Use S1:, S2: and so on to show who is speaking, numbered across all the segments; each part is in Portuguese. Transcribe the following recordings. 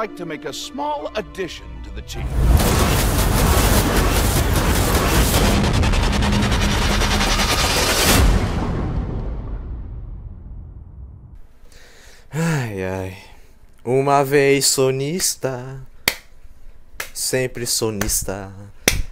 S1: like to make a small addition to the team.
S2: Ai, ai. Uma vez sonista, sempre sonista.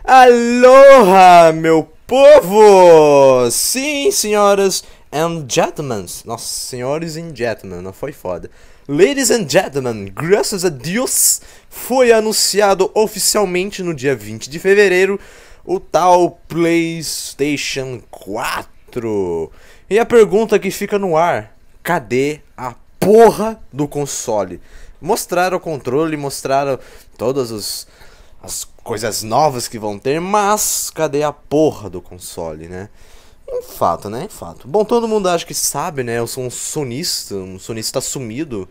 S2: Aloha, meu povo! Sim, senhoras and gentlemen. Nossa, senhores and gentlemen, não foi foda. Ladies and gentlemen, graças a Deus, foi anunciado oficialmente no dia 20 de fevereiro o tal PlayStation 4. E a pergunta que fica no ar: cadê a porra do console? Mostraram o controle, mostraram todas os, as coisas novas que vão ter, mas cadê a porra do console, né? Em fato, né? Em fato. Bom, todo mundo acha que sabe, né? Eu sou um sonista, um sonista assumido.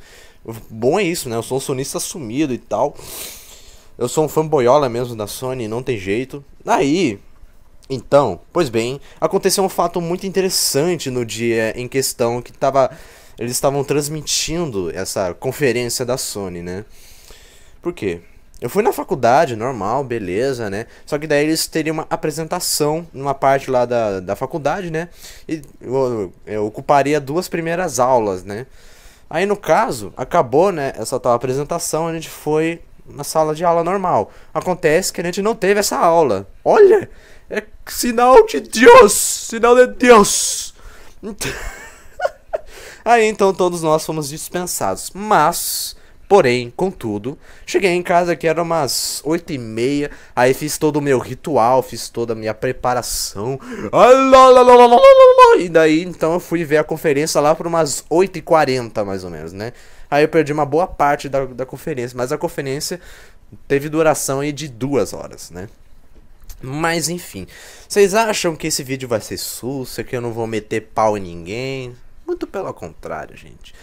S2: Bom é isso, né? Eu sou um sonista assumido e tal. Eu sou um fanboyola mesmo da Sony, não tem jeito. Aí, então, pois bem, aconteceu um fato muito interessante no dia em questão que tava. Eles estavam transmitindo essa conferência da Sony, né? Por quê? Eu fui na faculdade, normal, beleza, né? Só que daí eles teriam uma apresentação numa parte lá da, da faculdade, né? E eu, eu ocuparia duas primeiras aulas, né? Aí no caso, acabou, né? Essa tal apresentação, a gente foi na sala de aula normal. Acontece que a gente não teve essa aula. Olha! É sinal de Deus! Sinal de Deus! Aí então todos nós fomos dispensados. Mas Porém, contudo, cheguei em casa que era umas oito e meia, aí fiz todo o meu ritual, fiz toda a minha preparação. E daí, então, eu fui ver a conferência lá por umas oito e quarenta, mais ou menos, né? Aí eu perdi uma boa parte da, da conferência, mas a conferência teve duração aí de duas horas, né? Mas enfim, vocês acham que esse vídeo vai ser sussa, que eu não vou meter pau em ninguém? Muito pelo contrário, gente.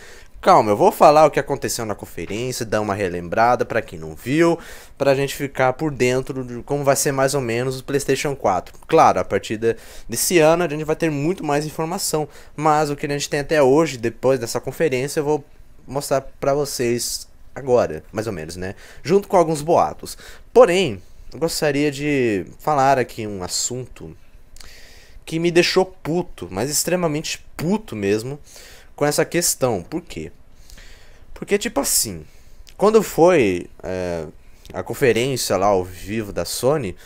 S2: Calma, eu vou falar o que aconteceu na conferência, dar uma relembrada para quem não viu, pra gente ficar por dentro de como vai ser mais ou menos o PlayStation 4. Claro, a partir desse ano a gente vai ter muito mais informação, mas o que a gente tem até hoje, depois dessa conferência, eu vou mostrar para vocês agora, mais ou menos, né? Junto com alguns boatos. Porém, eu gostaria de falar aqui um assunto que me deixou puto, mas extremamente puto mesmo com essa questão. Por quê? Porque, tipo assim, quando foi é, a conferência lá ao vivo da Sony,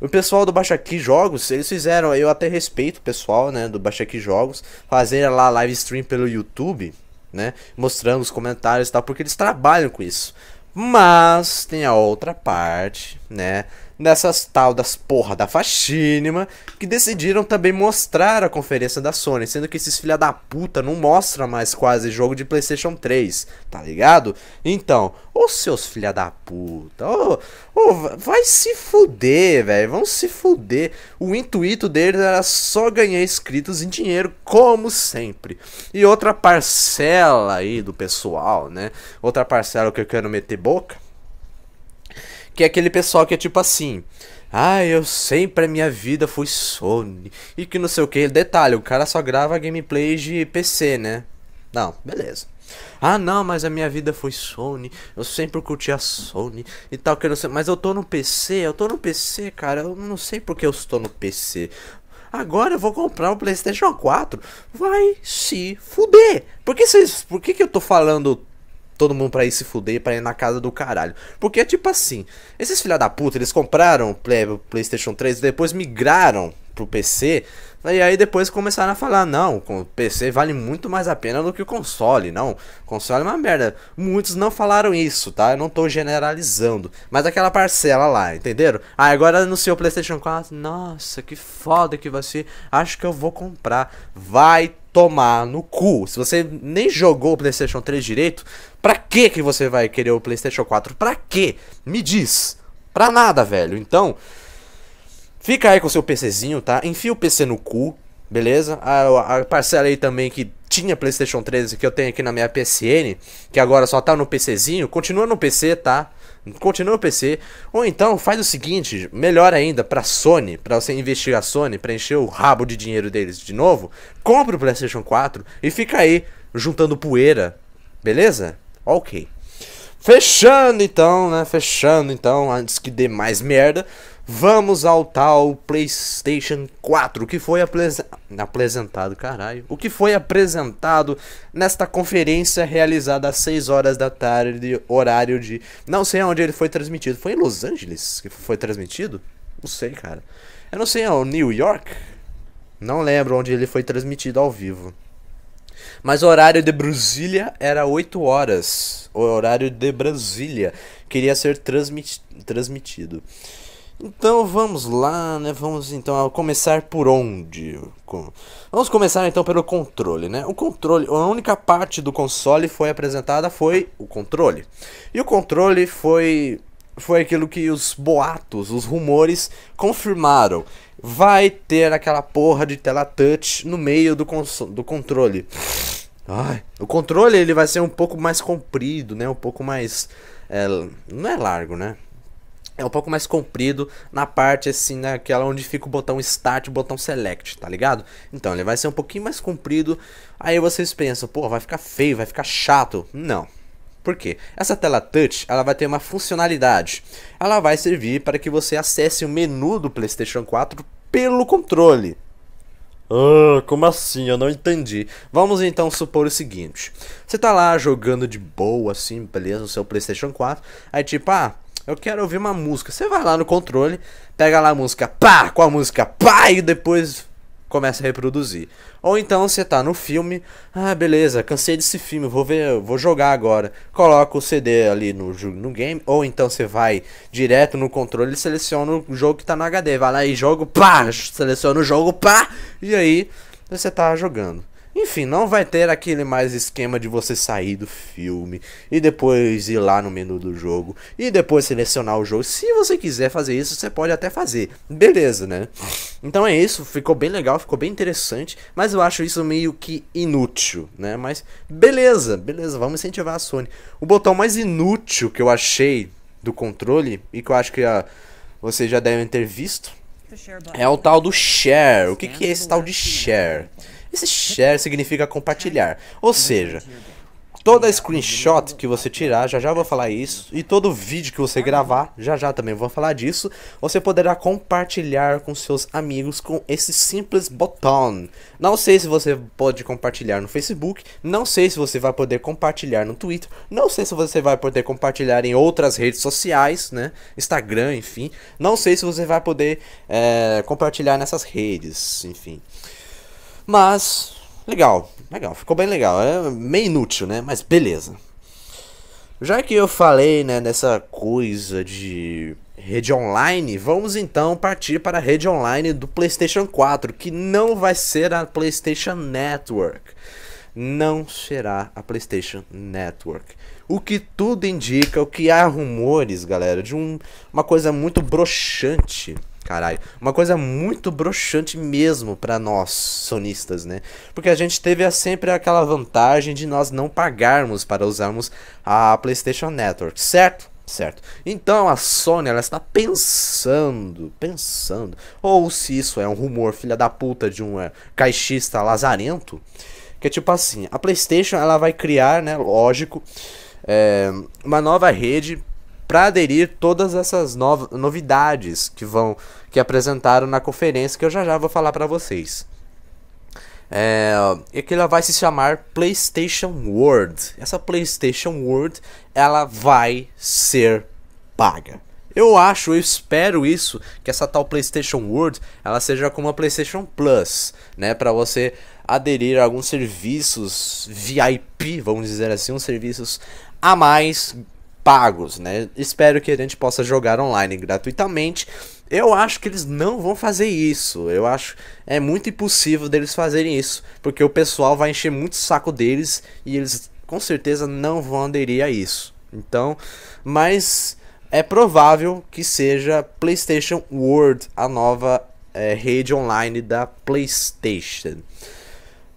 S2: o pessoal do Baixa Aqui Jogos, eles fizeram, eu até respeito o pessoal, né, do Baixa Aqui Jogos, fazer lá live stream pelo YouTube, né, mostrando os comentários e tal, porque eles trabalham com isso. Mas tem a outra parte, né, dessas tal das porra da faxínima que decidiram também mostrar a conferência da Sony, sendo que esses filha da puta não mostram mais quase jogo de PlayStation 3, tá ligado? Então, os seus filha da puta, ô, ô, vai se fuder, velho, vão se fuder. O intuito deles era só ganhar inscritos em dinheiro, como sempre. E outra parcela aí do pessoal, né? Outra parcela que eu quero meter boca que é aquele pessoal que é tipo assim. Ah, eu sempre a minha vida fui Sony. E que não sei o que. Detalhe, o cara só grava gameplay de PC, né? Não, beleza. Ah, não, mas a minha vida foi Sony. Eu sempre curti a Sony e tal, que eu não sei. Mas eu tô no PC, eu tô no PC, cara. Eu não sei porque eu estou no PC. Agora eu vou comprar um PlayStation 4. Vai se fuder. Por que, vocês, por que, que eu tô falando todo mundo pra ir se fuder, pra ir na casa do caralho. Porque é tipo assim, esses filha da puta, eles compraram o PlayStation 3 e depois migraram pro PC. E aí depois começaram a falar, não, o PC vale muito mais a pena do que o console, não. O console é uma merda. Muitos não falaram isso, tá? Eu não tô generalizando. Mas aquela parcela lá, entenderam? Ah, agora no seu PlayStation 4, nossa, que foda que vai ser. Acho que eu vou comprar. Vai tomar no cu. Se você nem jogou o PlayStation 3 direito, pra que que você vai querer o PlayStation 4? Pra que? Me diz. Pra nada, velho. Então, fica aí com o seu PCzinho, tá? Enfia o PC no cu, beleza? A, a parcela aí também que tinha PlayStation 3 que eu tenho aqui na minha PSN, que agora só tá no PCzinho, continua no PC, tá? Continua no PC. Ou então faz o seguinte, melhor ainda, pra Sony, pra você investir a Sony, pra encher o rabo de dinheiro deles de novo, compra o PlayStation 4 e fica aí juntando poeira, beleza? Ok. Fechando então, né? Fechando então, antes que dê mais merda. Vamos ao tal PlayStation 4, que foi apresentado, caralho. O que foi apresentado nesta conferência realizada às 6 horas da tarde, horário de. Não sei onde ele foi transmitido. Foi em Los Angeles que foi transmitido? Não sei, cara. Eu não sei, é o New York? Não lembro onde ele foi transmitido ao vivo. Mas o horário de Brasília era 8 horas. O horário de Brasília queria ser transmit transmitido. Então vamos lá, né? Vamos então começar por onde? Vamos começar então pelo controle, né? O controle, a única parte do console foi apresentada foi o controle. E o controle foi foi aquilo que os boatos, os rumores confirmaram. Vai ter aquela porra de tela touch no meio do, do controle. Ai, o controle ele vai ser um pouco mais comprido, né? Um pouco mais é, não é largo, né? É um pouco mais comprido na parte assim, naquela onde fica o botão Start e o botão Select, tá ligado? Então ele vai ser um pouquinho mais comprido. Aí vocês pensam, pô, vai ficar feio, vai ficar chato. Não. Por quê? Essa tela touch, ela vai ter uma funcionalidade. Ela vai servir para que você acesse o menu do PlayStation 4 pelo controle. Ah, como assim? Eu não entendi. Vamos então supor o seguinte: você tá lá jogando de boa, assim, beleza, no seu PlayStation 4. Aí, tipo, ah, eu quero ouvir uma música. Você vai lá no controle, pega lá a música, pá, com a música, pá, e depois começa a reproduzir. Ou então você tá no filme, ah, beleza, cansei desse filme, vou ver, vou jogar agora. Coloca o CD ali no, no game, ou então você vai direto no controle e seleciona o jogo que tá no HD. Vai lá e joga, pá, seleciona o jogo, pá, e aí você tá jogando. Enfim, não vai ter aquele mais esquema de você sair do filme e depois ir lá no menu do jogo e depois selecionar o jogo. Se você quiser fazer isso, você pode até fazer. Beleza, né? Então é isso, ficou bem legal, ficou bem interessante, mas eu acho isso meio que inútil, né? Mas beleza, beleza, vamos incentivar a Sony. O botão mais inútil que eu achei do controle e que eu acho que a, vocês já devem ter visto é o tal do share. O que, que é esse tal de share? Esse share significa compartilhar. Ou seja, toda screenshot que você tirar, já já vou falar isso, e todo vídeo que você gravar, já já também vou falar disso, você poderá compartilhar com seus amigos com esse simples botão. Não sei se você pode compartilhar no Facebook, não sei se você vai poder compartilhar no Twitter, não sei se você vai poder compartilhar em outras redes sociais, né, Instagram, enfim, não sei se você vai poder é, compartilhar nessas redes, enfim. Mas, legal, legal, ficou bem legal. É meio inútil, né? Mas beleza. Já que eu falei, né, nessa coisa de rede online, vamos então partir para a rede online do PlayStation 4, que não vai ser a PlayStation Network. Não será a PlayStation Network. O que tudo indica, o que há rumores, galera, de um, uma coisa muito broxante caralho. Uma coisa muito broxante mesmo para nós sonistas, né? Porque a gente teve sempre aquela vantagem de nós não pagarmos para usarmos a PlayStation Network, certo? Certo. Então a Sony ela está pensando, pensando, ou se isso é um rumor filha da puta de um é, caixista lazarento, que é tipo assim, a PlayStation ela vai criar, né, lógico, é, uma nova rede para aderir todas essas novidades que vão que apresentaram na conferência que eu já já vou falar para vocês. É, e que ela vai se chamar PlayStation World. Essa PlayStation World ela vai ser paga. Eu acho, eu espero isso, que essa tal PlayStation World, ela seja como a PlayStation Plus, né, para você aderir a alguns serviços VIP, vamos dizer assim, uns serviços a mais pagos, né? Espero que a gente possa jogar online gratuitamente. Eu acho que eles não vão fazer isso. Eu acho é muito impossível deles fazerem isso, porque o pessoal vai encher muito o saco deles e eles com certeza não vão aderir a isso. Então, mas é provável que seja PlayStation World a nova é, rede online da PlayStation.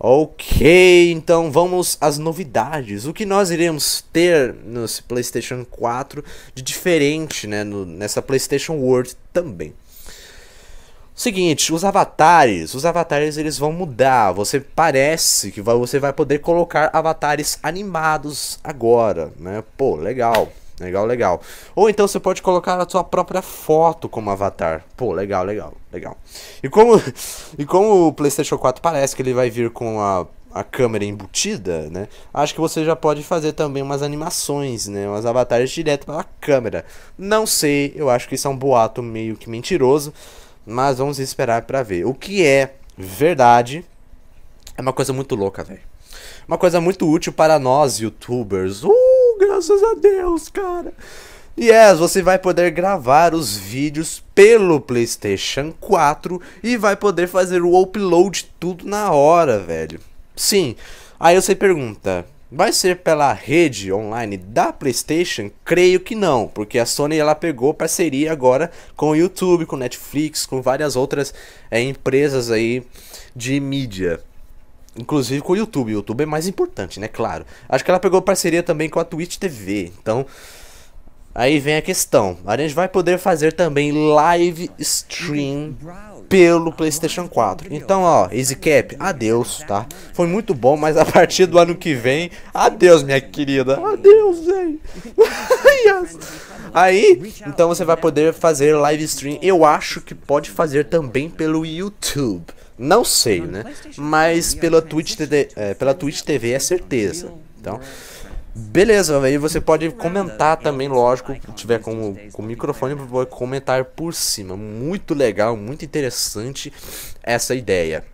S2: Ok, então vamos às novidades. O que nós iremos ter no PlayStation 4 de diferente né, no, nessa PlayStation World também. Seguinte, os avatares, os avatares eles vão mudar. Você parece que você vai poder colocar avatares animados agora, né? Pô, legal. Legal, legal. Ou então você pode colocar a sua própria foto como avatar. Pô, legal, legal, legal. E como e como o PlayStation 4 parece que ele vai vir com a a câmera embutida, né? Acho que você já pode fazer também umas animações, né? Umas avatares direto pela câmera. Não sei, eu acho que isso é um boato meio que mentiroso, mas vamos esperar para ver. O que é verdade é uma coisa muito louca, velho. Uma coisa muito útil para nós, youtubers. Uh, graças a Deus, cara. Yes, você vai poder gravar os vídeos pelo PlayStation 4 e vai poder fazer o upload tudo na hora, velho. Sim. Aí você pergunta, vai ser pela rede online da PlayStation? Creio que não, porque a Sony ela pegou parceria agora com o YouTube, com Netflix, com várias outras é, empresas aí de mídia. Inclusive com o YouTube. O YouTube é mais importante, né? Claro. Acho que ela pegou parceria também com a Twitch TV. Então, aí vem a questão. A gente vai poder fazer também live stream pelo PlayStation 4. Então, ó, EasyCap, adeus, tá? Foi muito bom, mas a partir do ano que vem, adeus, minha querida. Adeus, velho. Aí, então você vai poder fazer live stream. Eu acho que pode fazer também pelo YouTube. Não sei, né? Mas pela Twitch TV, é, pela Twitch TV é certeza. Então, Beleza, aí você pode comentar também, lógico, se tiver com, com o microfone, pode comentar por cima. Muito legal, muito interessante essa ideia.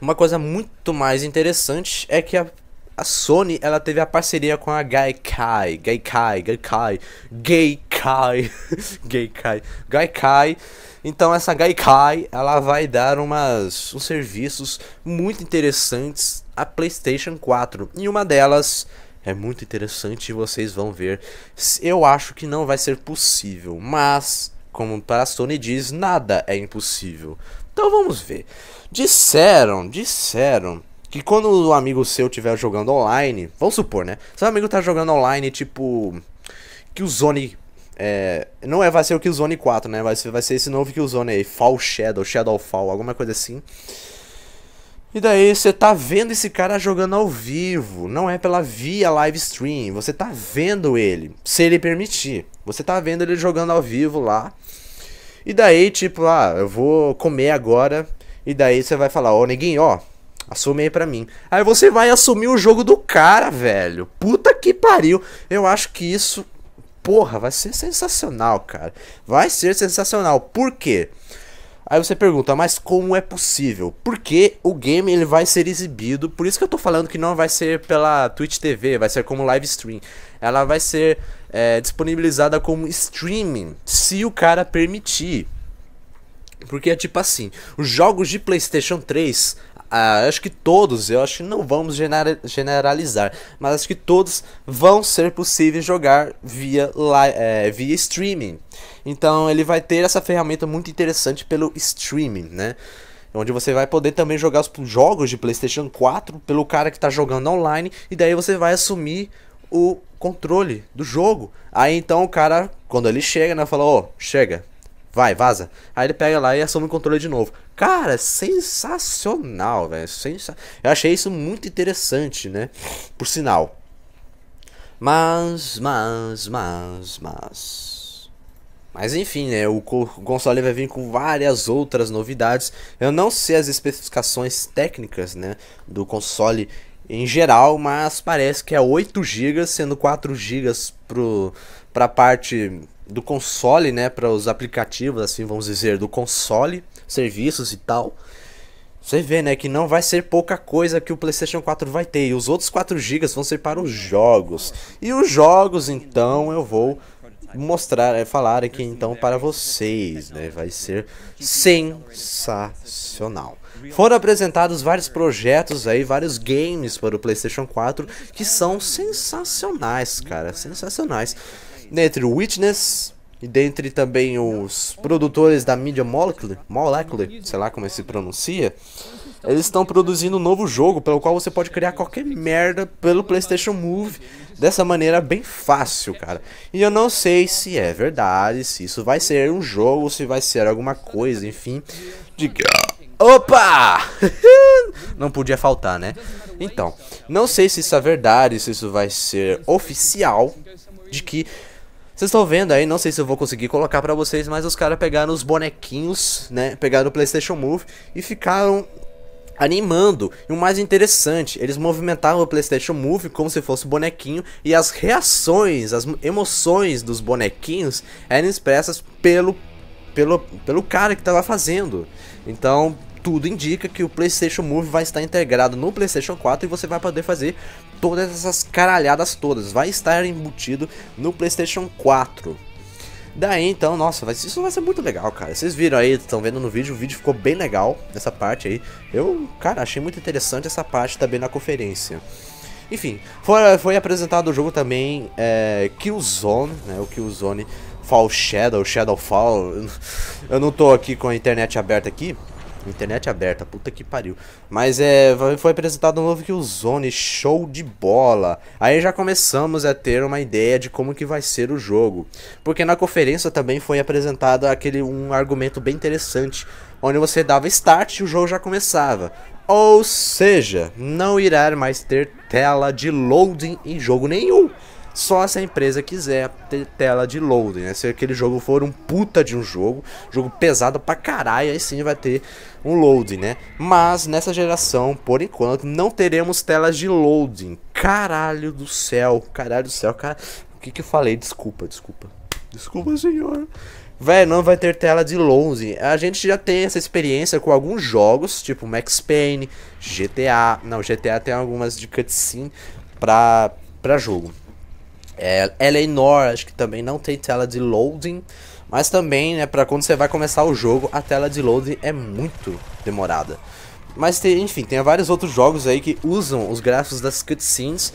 S2: Uma coisa muito mais interessante é que a, a Sony ela teve a parceria com a Gaikai, Gaikai, Gaikai, Gaikai, Gaikai, Gaikai. Então essa Gaikai ela vai dar umas uns serviços muito interessantes a PlayStation 4 e uma delas é muito interessante e vocês vão ver. Eu acho que não vai ser possível, mas como para a Sony diz, nada é impossível. Então vamos ver. Disseram, disseram que quando o amigo seu estiver jogando online, vamos supor, né? Se o amigo tá jogando online, tipo que o Zone é, não é vai ser o Killzone 4, né? Vai ser, vai ser esse novo Killzone aí, Fall Shadow, Shadow Fall, alguma coisa assim. E daí você tá vendo esse cara jogando ao vivo, não é pela via live stream, você tá vendo ele, se ele permitir. Você tá vendo ele jogando ao vivo lá. E daí, tipo, ah, eu vou comer agora. E daí você vai falar, ó, oh, neguinho, ó, assume aí pra mim. Aí você vai assumir o jogo do cara, velho. Puta que pariu. Eu acho que isso, porra, vai ser sensacional, cara. Vai ser sensacional. Por quê? Aí você pergunta, mas como é possível? Porque o game ele vai ser exibido, por isso que eu tô falando que não vai ser pela Twitch TV, vai ser como live stream. Ela vai ser é, disponibilizada como streaming, se o cara permitir. Porque é tipo assim, os jogos de PlayStation 3, ah, acho que todos, eu acho que não vamos generalizar, mas acho que todos vão ser possíveis jogar via, é, via streaming. Então ele vai ter essa ferramenta muito interessante pelo streaming, né? Onde você vai poder também jogar os jogos de PlayStation 4 pelo cara que está jogando online e daí você vai assumir o controle do jogo. Aí então o cara, quando ele chega, né, fala: Ó, oh, chega, vai, vaza. Aí ele pega lá e assume o controle de novo. Cara, sensacional, velho. Sensa... Eu achei isso muito interessante, né? Por sinal. Mas, mas, mas, mas. Mas enfim, né, o console vai vir com várias outras novidades. Eu não sei as especificações técnicas, né, do console em geral, mas parece que é 8 GB, sendo 4 GB para a parte do console, né, para os aplicativos, assim vamos dizer, do console, serviços e tal. Você vê, né, que não vai ser pouca coisa que o PlayStation 4 vai ter. E os outros 4 GB vão ser para os jogos. E os jogos, então, eu vou mostrar, é, falar aqui então para vocês, né? Vai ser sensacional. Foram apresentados vários projetos aí, vários games para o PlayStation 4 que são sensacionais, cara, sensacionais. Dentre Witness, e dentre também os produtores da mídia Molecular, Molecular, sei lá como é se pronuncia, eles estão produzindo um novo jogo pelo qual você pode criar qualquer merda pelo PlayStation Move dessa maneira bem fácil, cara. E eu não sei se é verdade, se isso vai ser um jogo, se vai ser alguma coisa, enfim. De Opa! não podia faltar, né? Então, não sei se isso é verdade, se isso vai ser oficial de que vocês estão vendo aí, não sei se eu vou conseguir colocar pra vocês, mas os caras pegaram os bonequinhos, né? Pegaram o PlayStation Move e ficaram animando. E o mais interessante, eles movimentavam o PlayStation Move como se fosse bonequinho e as reações, as emoções dos bonequinhos eram expressas pelo pelo pelo cara que estava fazendo. Então, tudo indica que o PlayStation Move vai estar integrado no PlayStation 4 e você vai poder fazer todas essas caralhadas todas. Vai estar embutido no PlayStation 4. Daí então, nossa, vai, isso vai ser muito legal, cara. Vocês viram aí, estão vendo no vídeo, o vídeo ficou bem legal nessa parte aí. Eu, cara, achei muito interessante essa parte também na conferência. Enfim, foi, foi apresentado o jogo também é, Killzone, né? O Killzone Fall Shadow, Shadowfall. Eu não tô aqui com a internet aberta aqui, Internet aberta, puta que pariu. Mas é, foi apresentado um novo Killzone, show de bola. Aí já começamos a ter uma ideia de como que vai ser o jogo. Porque na conferência também foi apresentado aquele um argumento bem interessante, onde você dava start e o jogo já começava. Ou seja, não irá mais ter tela de loading em jogo nenhum só se a empresa quiser ter tela de loading, né? Se aquele jogo for um puta de um jogo, jogo pesado pra caralho, aí sim vai ter um loading, né? Mas nessa geração, por enquanto, não teremos telas de loading. Caralho do céu, caralho do céu, cara. O que que eu falei? Desculpa, desculpa. Desculpa, senhor. Velho, não vai ter tela de loading. A gente já tem essa experiência com alguns jogos, tipo Max Payne, GTA. Não, GTA tem algumas de cutscene pra, pra jogo. É, Eleanor, acho que também não tem tela de loading, mas também, né, para quando você vai começar o jogo, a tela de loading é muito demorada. Mas tem, enfim, tem vários outros jogos aí que usam os gráficos das cutscenes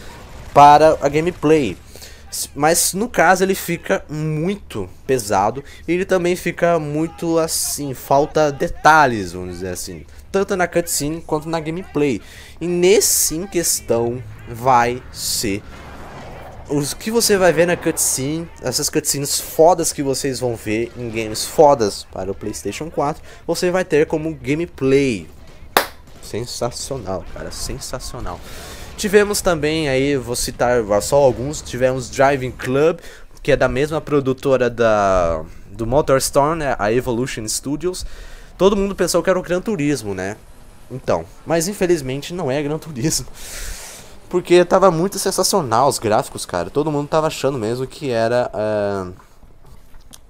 S2: para a gameplay. Mas no caso ele fica muito pesado e ele também fica muito assim, falta detalhes, vamos dizer assim, tanto na cutscene quanto na gameplay. E nesse em questão vai ser os que você vai ver na cutscene, essas cutscenes fodas que vocês vão ver em games fodas para o PlayStation 4, você vai ter como gameplay. Sensacional, cara, sensacional. Tivemos também aí, vou citar só alguns, tivemos Driving Club, que é da mesma produtora da do MotorStorm, né, a Evolution Studios. Todo mundo pensou que era o Gran Turismo, né? Então, mas infelizmente não é Gran Turismo. Porque tava muito sensacional os gráficos, cara. Todo mundo tava achando mesmo que era uh,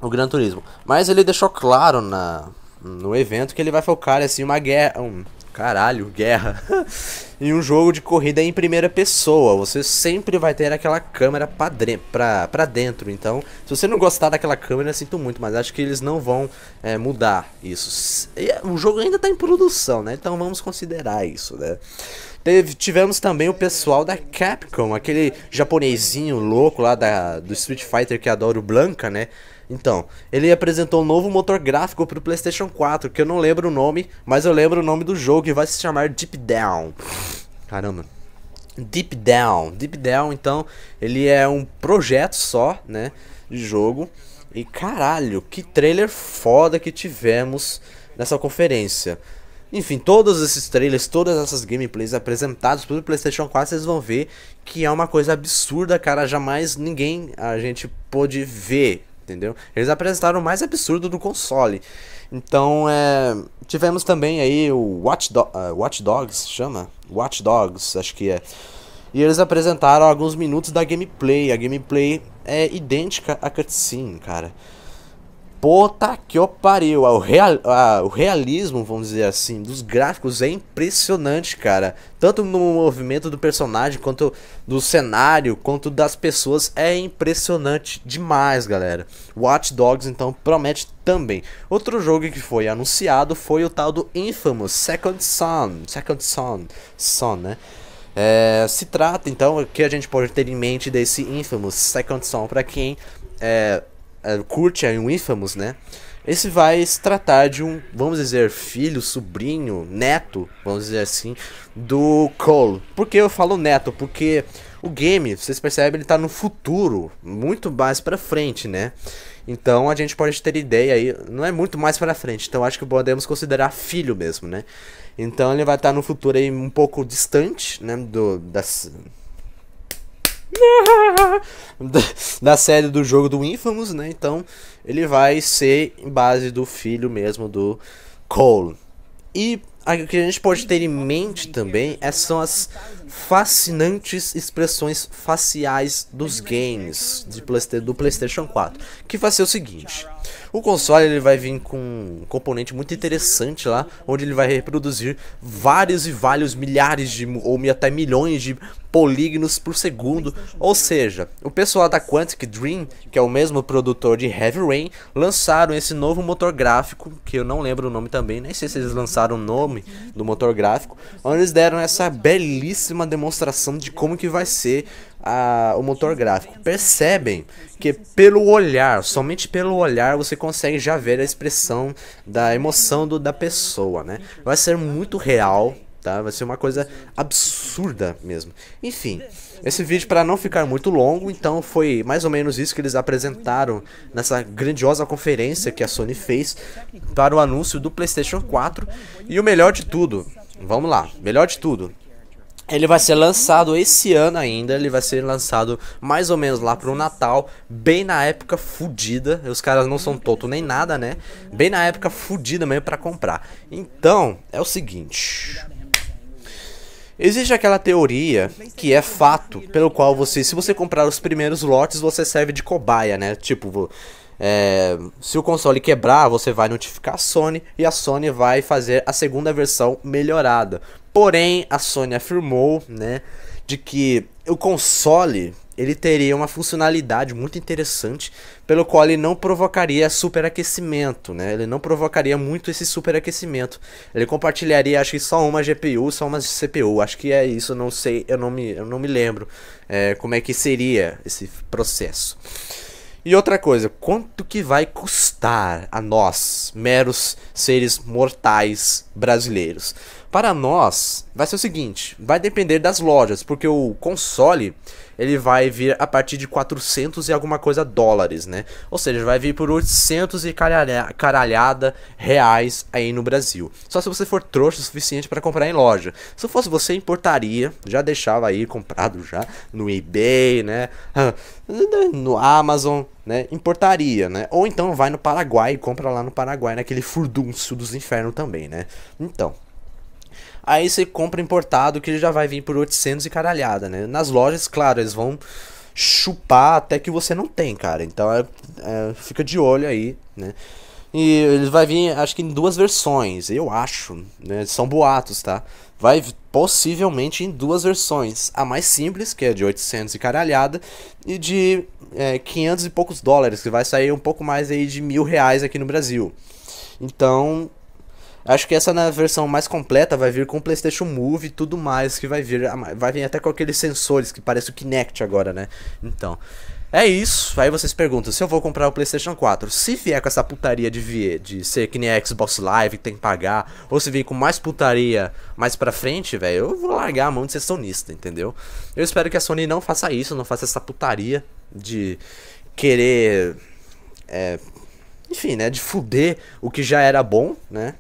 S2: o Gran Turismo. Mas ele deixou claro na, no evento que ele vai focar assim uma guerra. Um, caralho, guerra. em um jogo de corrida em primeira pessoa. Você sempre vai ter aquela câmera pra, pra, pra dentro. Então, se você não gostar daquela câmera, sinto muito. Mas acho que eles não vão é, mudar isso. E, o jogo ainda tá em produção, né? Então vamos considerar isso, né? Teve, tivemos também o pessoal da Capcom, aquele japonesinho louco lá da, do Street Fighter que adora o Blanca, né? Então, ele apresentou um novo motor gráfico para o PlayStation 4, que eu não lembro o nome, mas eu lembro o nome do jogo que vai se chamar Deep Down. Caramba. Deep Down. Deep Down, então, ele é um projeto só, né, de jogo. E caralho, que trailer foda que tivemos nessa conferência. Enfim, todos esses trailers, todas essas gameplays apresentadas pelo PlayStation 4, vocês vão ver que é uma coisa absurda, cara. Jamais ninguém a gente pôde ver, entendeu? Eles apresentaram o mais absurdo do console. Então, é, tivemos também aí o Watch, Do uh, Watch Dogs, chama? Watch Dogs, acho que é. E eles apresentaram alguns minutos da gameplay. A gameplay é idêntica à cutscene, cara. Puta que o pariu. O, real, o realismo, vamos dizer assim, dos gráficos é impressionante, cara. Tanto no movimento do personagem, quanto do cenário, quanto das pessoas. É impressionante demais, galera. Watch Dogs, então, promete também. Outro jogo que foi anunciado foi o tal do Infamous Second Son. Second Son, Son né? É, se trata, então, que a gente pode ter em mente desse Infamous Second Son, para quem é, é, curte aí o Infamous, né? Esse vai se tratar de um, vamos dizer, filho, sobrinho, neto, vamos dizer assim, do Cole. Por que eu falo neto? Porque o game, vocês percebem, ele tá no futuro, muito mais pra frente, né? Então a gente pode ter ideia aí, não é muito mais pra frente, então acho que podemos considerar filho mesmo, né? Então ele vai estar tá no futuro aí um pouco distante, né, do, das, da série do jogo do Infamous, né? Então ele vai ser em base do filho mesmo do Cole. E o que a gente pode ter em mente também é, são as fascinantes expressões faciais dos games de do PlayStation 4, que vai ser o seguinte: o console ele vai vir com um componente muito interessante lá, onde ele vai reproduzir vários e vários milhares de ou até milhões de polígonos por segundo. Ou seja, o pessoal da Quantic Dream, que é o mesmo produtor de Heavy Rain, lançaram esse novo motor gráfico, que eu não lembro o nome também, nem sei se eles lançaram o nome do motor gráfico, onde eles deram essa belíssima demonstração de como que vai ser a, o motor gráfico. Percebem que pelo olhar, somente pelo olhar, você consegue já ver a expressão da emoção do, da pessoa, né? Vai ser muito real, tá? Vai ser uma coisa absurda mesmo. Enfim, esse vídeo para não ficar muito longo, então foi mais ou menos isso que eles apresentaram nessa grandiosa conferência que a Sony fez para o anúncio do PlayStation 4. E o melhor de tudo, vamos lá, melhor de tudo, ele vai ser lançado esse ano ainda, ele vai ser lançado mais ou menos lá pro Natal, bem na época fudida. Os caras não são tontos nem nada, né? Bem na época fudida mesmo para comprar. Então, é o seguinte, Existe aquela teoria que é fato, pelo qual você, se você comprar os primeiros lotes, você serve de cobaia, né? Tipo, é, se o console quebrar, você vai notificar a Sony e a Sony vai fazer a segunda versão melhorada. Porém, a Sony afirmou, né, de que o console ele teria uma funcionalidade muito interessante, pelo qual ele não provocaria superaquecimento, né? Ele não provocaria muito esse superaquecimento. Ele compartilharia, acho que só uma GPU, só uma CPU. Acho que é isso, não sei, eu não me, eu não me lembro é, como é que seria esse processo. E outra coisa, quanto que vai custar a nós, meros seres mortais brasileiros? Para nós, vai ser o seguinte, vai depender das lojas, porque o console ele vai vir a partir de 400 e alguma coisa dólares, né? Ou seja, vai vir por 800 e caralha, caralhada reais aí no Brasil. Só se você for trouxa o suficiente para comprar em loja. Se fosse você, importaria, já deixava aí comprado já no eBay, né? No Amazon, né? Importaria, né? Ou então vai no Paraguai e compra lá no Paraguai, naquele furdúncio dos infernos também, né? Então, Aí você compra importado que ele já vai vir por 800 e caralhada, né? Nas lojas, claro, eles vão chupar até que você não tem, cara. Então é, é, fica de olho aí, né? E ele vai vir, acho que em duas versões, eu acho, né? São boatos, tá? Vai possivelmente em duas versões. A mais simples, que é de 800 e caralhada, e de é, 500 e poucos dólares, que vai sair um pouco mais aí de mil reais aqui no Brasil. Então, Acho que essa na versão mais completa vai vir com o PlayStation Move e tudo mais que vai vir. Vai vir até com aqueles sensores que parece o Kinect agora, né? Então. É isso. Aí vocês perguntam se eu vou comprar o PlayStation 4. Se vier com essa putaria de vir, de ser que nem Xbox Live, que tem que pagar, ou se vier com mais putaria mais pra frente, velho, eu vou largar a mão de ser sonista, entendeu? Eu espero que a Sony não faça isso, não faça essa putaria de querer. É, enfim, né? De fuder o que já era bom, né?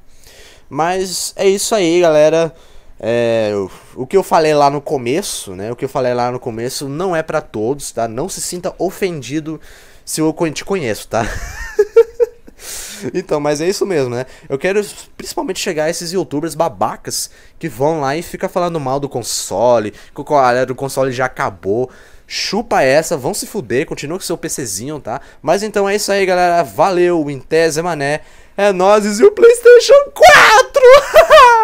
S2: Mas é isso aí, galera. É, o que eu falei lá no começo, né? O que eu falei lá no começo não é para todos, tá? Não se sinta ofendido se eu te conheço, tá? então, mas é isso mesmo, né? Eu quero principalmente chegar a esses youtubers babacas que vão lá e fica falando mal do console, que o do console já acabou. Chupa essa, vão se fuder, continua com seu PCzinho, tá? Mas então é isso aí, galera. Valeu, Intese Mané. É nós e o PlayStation 4!